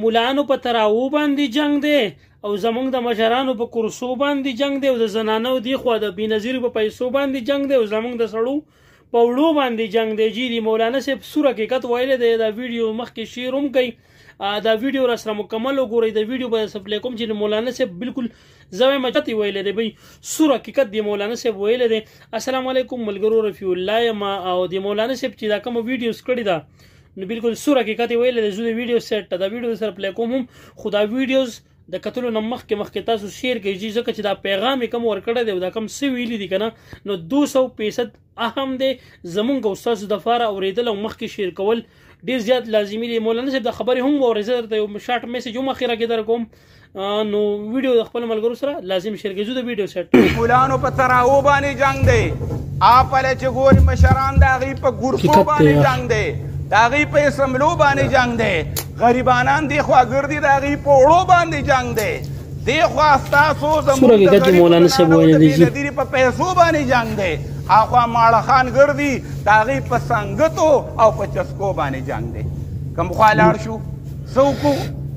مولانو په تراو باندې جنگ دی او زمونږ د مشرانو په کرسو باندې جنگ دی او د زنانو دی خو د بنظیر په پیسو باندې جنگ دی او زمونږ د سړو په وړو باندې جنگ دی جی دی مولانا صاحب سور حقیقت ویل دی دا ویډیو مخکې شیر هم کوي دا ویډیو را سره مکمل وګورئ دا ویډیو به سپلې کوم چې مولانا صاحب بالکل زوی مچتی ویل دی بی سور حقیقت دی مولانا صاحب ویل دی السلام علیکم ملګرو رفیع الله ما او دی مولانا صاحب چې دا کوم ویډیوز کړی دا نو بالکل سور حقیقت ویل د زو د ویډیو سیټ ته دا ویډیو سره پلی کوم خو دا ویډیوز د کتلو نه مخکې مخکې تاسو شیر کړئ چې ځکه چې دا پیغام یې کم ورکړی دی او دا کم څه ویلي دي که نه نو دو سو فیصد اهم دی زمونږ او ستاسو دپاره اورېدل او مخکې شیر کول ډیر زیات لازمی دی مولانا صاحب د خبرې هم وورې زه درته یو شارټ میسج هم اخره کې در کوم نو ویډیو د خپل ملګرو سره لازم شیر کړئ زه د ویډیو سیټ ګلانو په تراو باندې جنگ دی آپل چې ګوري مشران د هغې په ګروپو باندې جنگ دی د هغې په اسمبلو باندې جنگ دی غریبانان دی خوا ګرځي د هغې په اوړو باندې جنگ دی دی خوا ستاسو زموږ د غریب په پیسو باندې جنگ دی هاخوا ماړه خان ګرځي د هغې په سنګتو او په چسکو باندې جنگ دی کوم خوا لاړ شو سوکو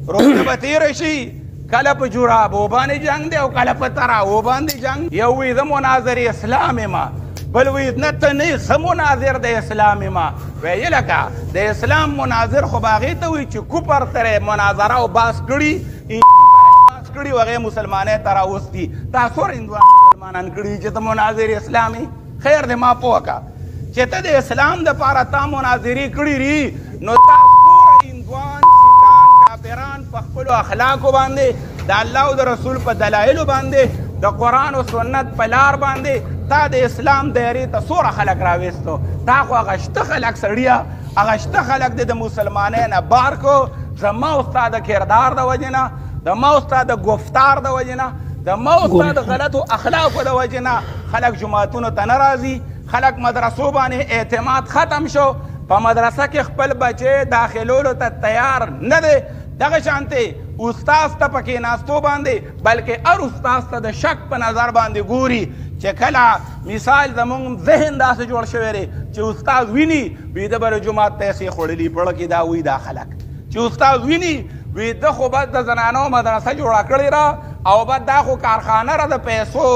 روزه به تیر شي کله په جورابو باندې جنگ دی او کله په تراو باندې جنگ یو وی د مناظر اسلام ما بل وی نه ته نه زه مناظر د اسلام ما وی لکه د اسلام مناظر خو باغې ته وی چې کوپر سره مناظره او باس کړي باس کړي وغه مسلمانې تراوس دي تاسو رندوان مسلمانان کړي چې د مناظر اسلامي خیر دی ما پوه کا چې ته د اسلام د پاره تا مناظرې کړې دي نو تا څوره هندوان سیکان کافران په خپلو اخلاقو باندې د الله او د رسول په دلایلو باندې د قران او سنت په لار باندې تا د اسلام دایره ته سور خلک راويستو تا خو غشت خلک سړیا غشت خلک د مسلمانانو نه بار کو زما استاد کردار د وجنه د ما استاد گفتار د وجنه د ما استاد غلطو اخلاقو د وجنه خلک جوماتونو ته نه راځي، خلک مدرسو باندې اعتماد ختم شو، په مدرسه کې خپل بچی داخلولو ته تیار نه دی، دغه شانتې استاد ته په کیناستو باندې بلکې هر استاد ته د شک په نظر باندې ګوري چې کله مثال زمونږ ذهن داسې جوړ شوی دی چې استاد ویني بیده به د جومات پیسې خوړلي پړه کې دا وایي دا خلک چې استاد ویني وی ده خو بس د زنانو مدرسه جوړه کړی ده او بس دا خو کارخانه ده د پیسو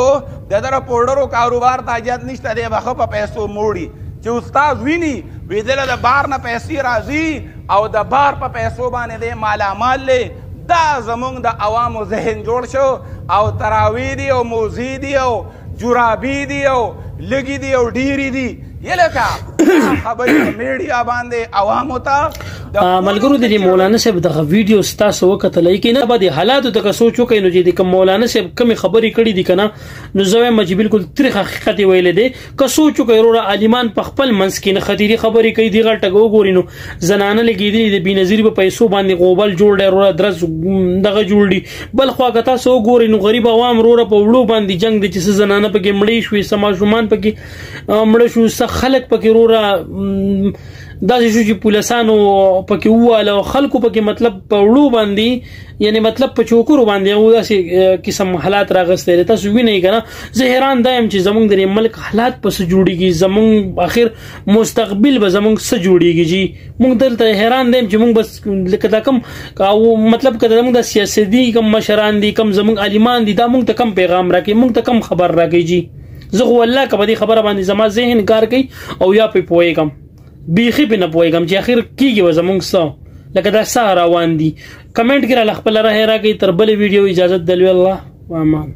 د ده د پوډرو کاروبار ته حاجت نشته دی به ښه په پیسو موړي چې استاد ویني وی دله د بار نه پیسې راځي او د بار په پیسو باندې دی مالامال دی دا زمونږ د عوامو ذهن جوړ شو او تراوی دی او موزی دی او جرابی دی او لګی دی او ډیری دی یلکه خبرې میډیا باندې عوام ته ملګرو د مولانا صاحب دغه ویډیو ستاسو وکتلای کې نه به د حالاتو ته سوچو کې نو چې د مولانا صاحب کوم خبرې کړې دي کنه نو زوی مجي بالکل تاریخ حقیقت ویل دي که سوچو کې وروره عالمان په خپل منس کې نه خديري خبرې کوي دی غلطه وګوري نو زنانه لګې دي د بنظیر په پیسو باندې غوبل جوړ دی وروره درس دغه جوړ دی بل خوا که تاسو وګورئ نو غریب عوام وروره په وړو باندې جنگ دی چې څه زنانه پکې مړې شوې څه ماشومان پکې مړه شو څه خلک پکې وروره داسې شو چې پولیسانو پکې وواله او خلکو پکې مطلب په وړو باندې یعنی مطلب په چوکرو باندې او داسې قسم حالات راغستې دي تاسو وینئ کنه زه حیران دایم چې زمونږ د ملک حالات پس جوړیږي زمونږ اخر مستقبل به زمونږ سره جوړیږي مونږ دلته حیران دیم چې مونږ بس لکه دا کم او مطلب کده مونږ د سیاسي دي کم مشران دي کم زمونږ عالمان دي دا مونږ ته کم پیغام راکې مونږ ته کم خبر راکې جی زه خو الله کبه دي خبره باندې زما ذهن کار کوي او یا په پويګم بیخي په نه پويګم چې اخر کیږي و زمونږ سره لکه دا سه روان دي کمنټ کې را خپل راهي راکې تر بل ویډیو اجازه دلوي الله وامان